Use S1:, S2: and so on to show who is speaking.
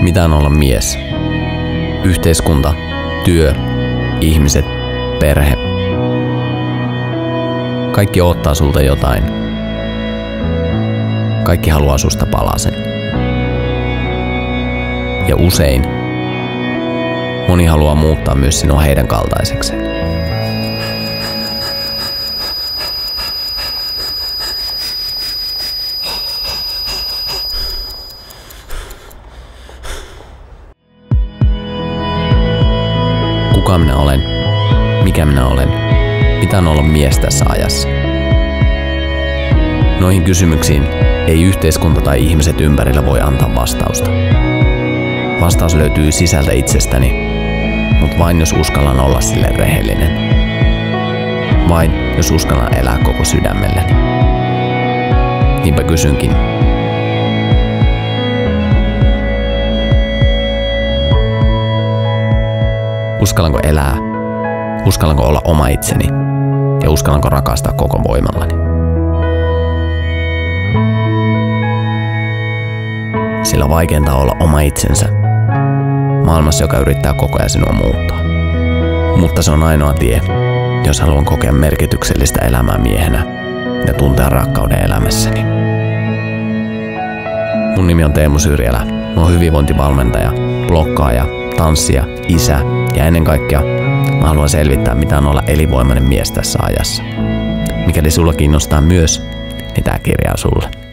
S1: Mitä on olla mies? Yhteiskunta, työ, ihmiset, perhe. Kaikki ottaa sulta jotain. Kaikki haluaa susta palasen. Ja usein moni haluaa muuttaa myös sinua heidän kaltaisekseen. Kuka minä olen? Mikä minä olen? Mitä on olla mies tässä ajassa? Noihin kysymyksiin ei yhteiskunta tai ihmiset ympärillä voi antaa vastausta. Vastaus löytyy sisältä itsestäni, mutta vain jos uskallan olla sille rehellinen. Vain jos uskallan elää koko sydämelleni. Niinpä kysynkin, Uskallanko elää? Uskallanko olla oma itseni? Ja uskallanko rakastaa koko voimallani? Sillä vaikeinta olla oma itsensä. Maailmassa, joka yrittää koko ajan sinua muuttaa. Mutta se on ainoa tie, jos haluan kokea merkityksellistä elämää miehenä ja tuntea rakkauden elämässäni. Mun nimi on Teemu Syrjälä. Mä oon hyvinvointivalmentaja, blokkaaja, tanssija, isä ja ennen kaikkea mä haluan selvittää, mitä on olla elinvoimainen mies tässä ajassa. Mikäli sulla kiinnostaa myös, niin tää kirja on sulle.